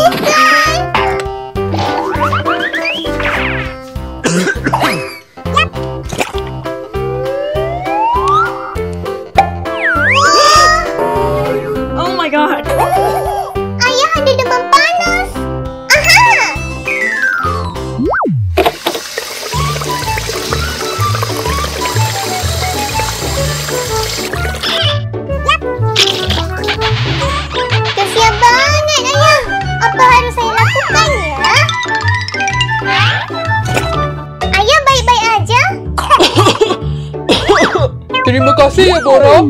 Oh! Terima kasih ya, Bora.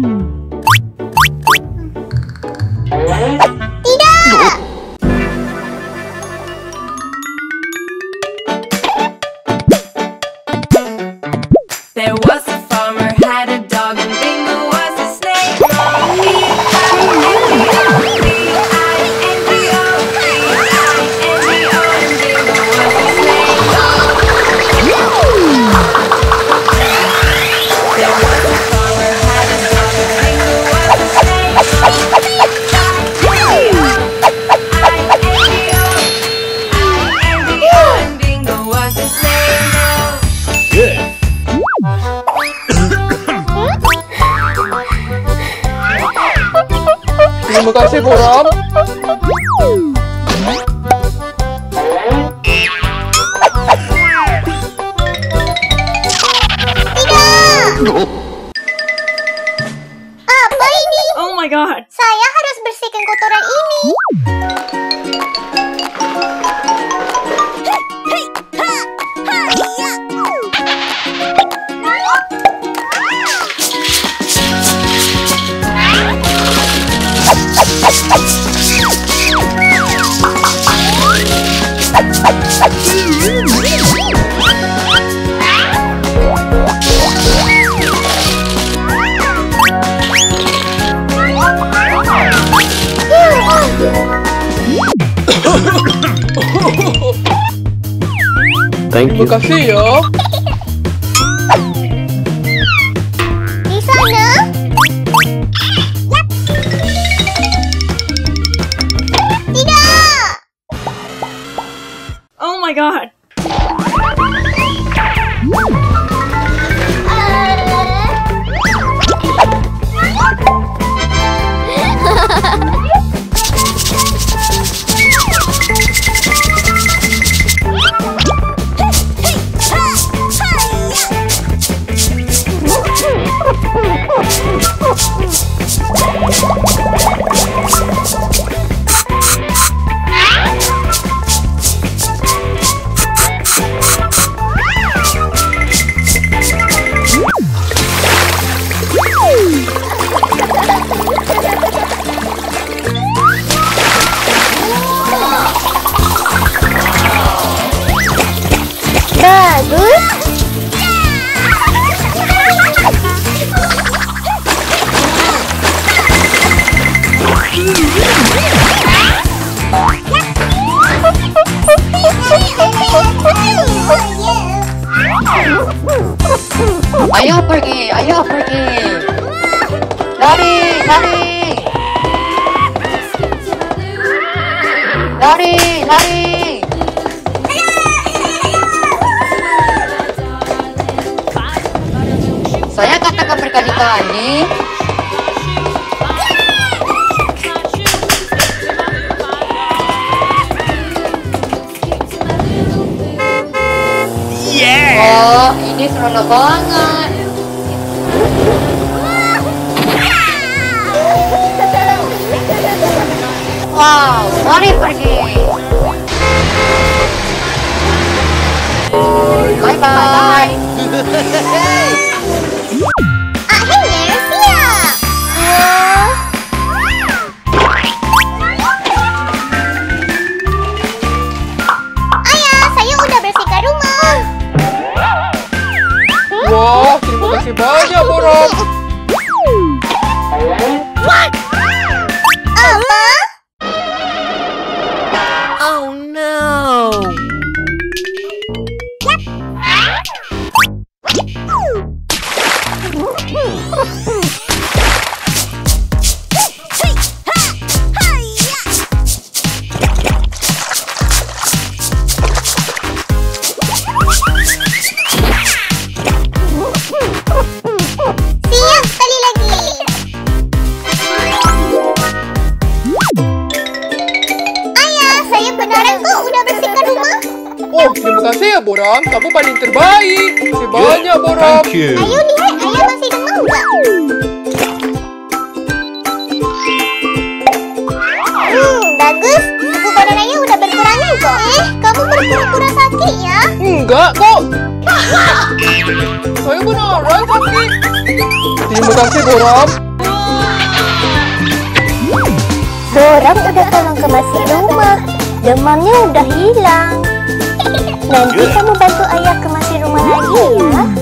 Terima kasih, Bora. Terima kasih ya. Di sana. Tidak. Oh my god. Ayo pergi, ayo pergi. Lari, lari. Lari, lari. Saya katakan berkali-kali. Oh, ini seronok banget. Wow, mari pergi. Bye bye. Akhirnya siap. Ayah, saya udah bersihkan rumah. Wah, terima kasih banyak, Bora. Kasih ya, Boram. Kamu paling terbaik. Terima kasih banyak, Boram. Thank you. Ayo lihat, ayah masih demam nggak? Hmm, bagus. Suhu badan ayah udah berkurangan kok. Eh, kamu berpura-pura sakit ya? Enggak kok. Saya beneran sakit. Terima kasih, Boram. Boram udah tolong kebersihin rumah. Demamnya udah hilang. Nanti iya. kamu bantu ayah kemasi rumah lagi ya.